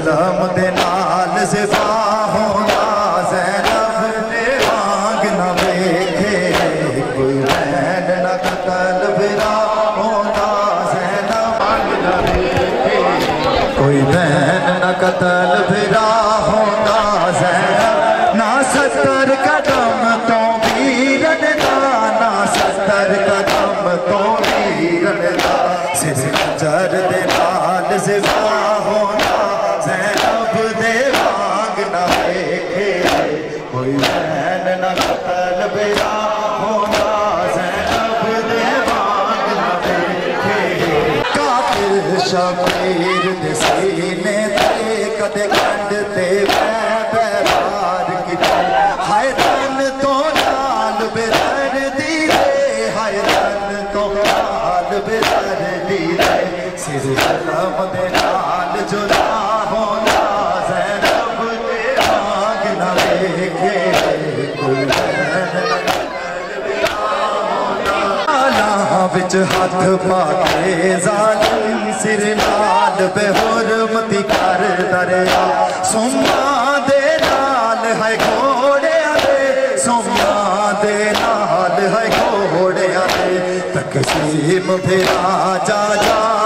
कलम दे नाल सिफा ਸ਼ਬੀਰ ਦੇ ਸੀਨੇ ਤੇ ਕਦੇ ਕੰਡ ਤੇ ਬੈ ਬੈ ਵਾਰ ਕੀਤੇ ਹਾਏ ਤਨ ਤੋਂ ਨਾਲ ਬੇਦਰ ਦੀ ਰੇ ਹਾਏ ਤਨ ਤੋਂ ਨਾਲ ਬੇਦਰ ਦੀ ਰੇ ਸਿਰ ਕਲਮ ਦੇ ਨਾਲ ਜੁਦਾ ਹੋਣਾ ਜ਼ੈਨਬ ਦੇ ਵਾਂਗ ਨਾ ਵੇਖੇ ਕੋਈ ਭੈਣ ਲਾਹਾਂ ਵਿੱਚ ਹੱਥ ਪਾ ਕੇ ਜ਼ਾਲਿਮ ਸਿਰ ਨਾਲ ਬੇਹੁਰਮਤੀ ਕਰ ਦਰਿਆ। ਸੋਮਾ ਦੇ ਨਾਲ ਹੈ ਘੋੜਿਆਂ ਦੇ, ਸੋਮਾ ਦੇ ਨਾਲ ਹੈ ਘੋੜਿਆਂ ਦੇ। ਤਕਸੀਮ ਫਿਰਾ ਜਾ ਜਾ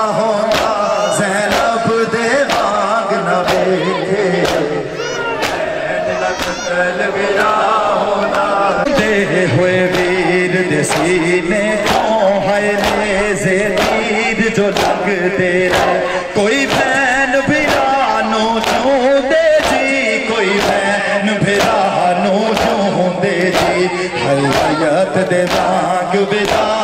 तेरा। कोई भैन भिरानो चोंदे जी, कोई भैन भिरानो चोंदे जी। हरियत दे दाग बिदा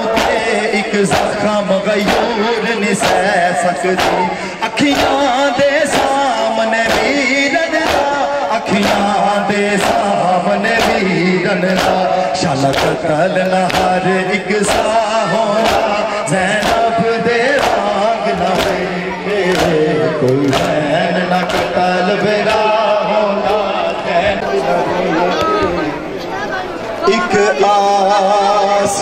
उते इक ज़ख़म गयूर नि सह सकदी अखियां दे सामने भी रंदा अखियां दे सामने भी रंदा शाल कतल न हर इक साहोना ज़ैनब दे राग न कोई भैन न कतल बेरा होना ज़ैनब एक आ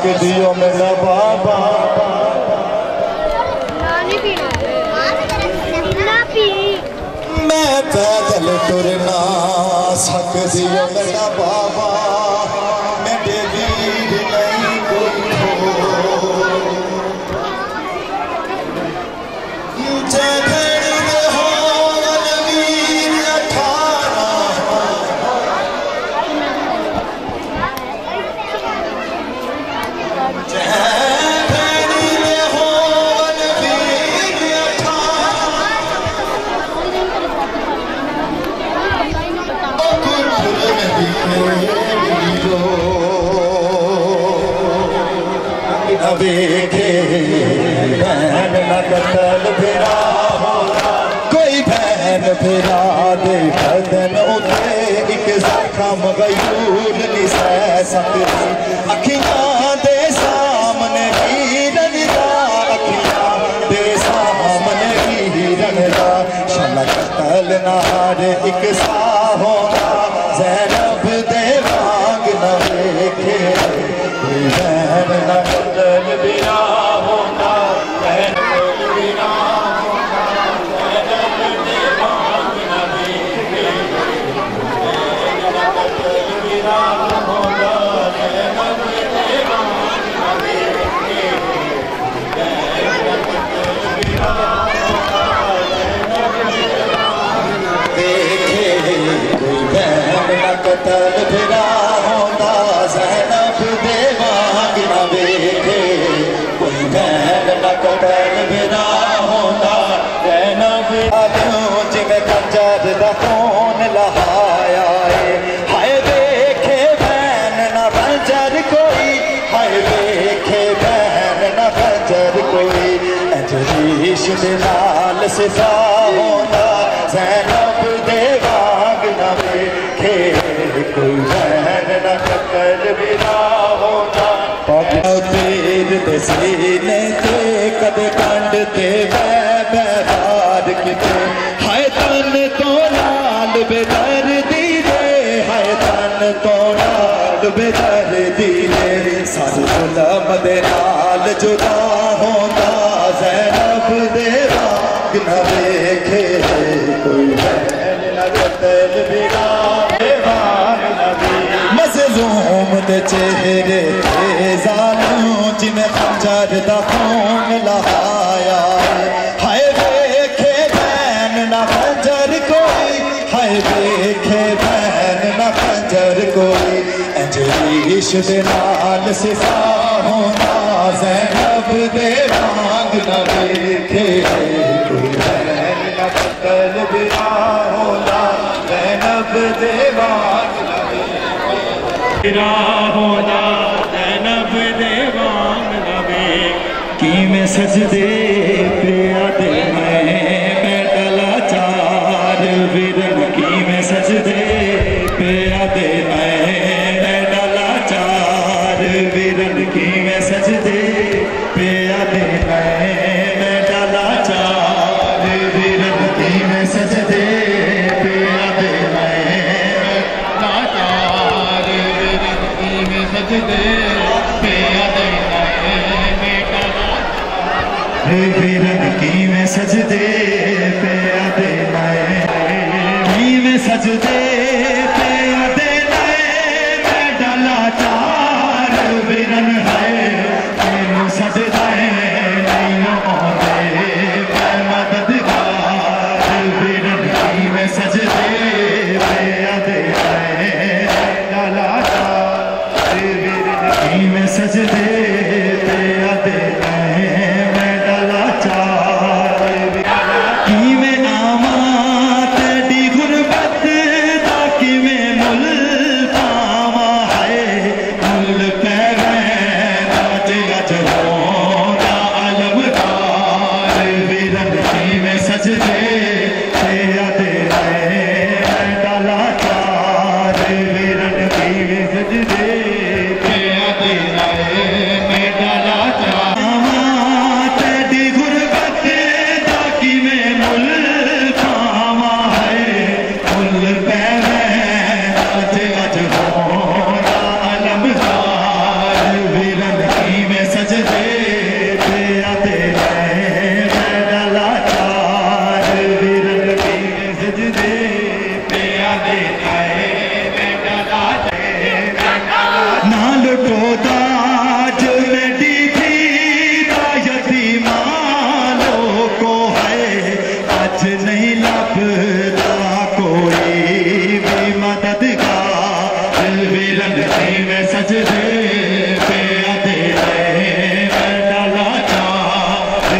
डाक दियो मेरा बाबा। मैं पैदल तुरना सक दियो मेरा बाबा। देखे। बहन न कतल फिरा कोई बहन फिरा दे बदन उते एक जखम गयूर निसै सकदी अखियाँ दे सामने हीरन दा, अखियाँ दे सामने हीरन दा। शल कतल नार एक सा होना। जैनब इस्तेमाल सिफा होना जैनब दे बाग न देखे। कोई बहन न कतर बिना होना पीर दे सीने ते कद कंड ते बैदार किते हाय तन तो लाल बेदर दी दे हाय तन तो लाल बेदर दी। दे साल दे नाल जुदा अंधेरा बिना देखे कोई। बैल नगतल बिना देवान नबी मजलूम दे चेहरे जालू जिन खंजर दा लहाया। हाय देखे बैन ना खंजर कोई। हाय देखे बैन ना खंजर कोई। अंजरी इश्क नाल सिसा होना जैन रब दे मांग न देखे। कोई बहन न बदल बिना होला जैनब दे मांग न देखे। दे की मैं सजदे 谢谢。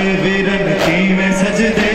विरन की मैं सजदे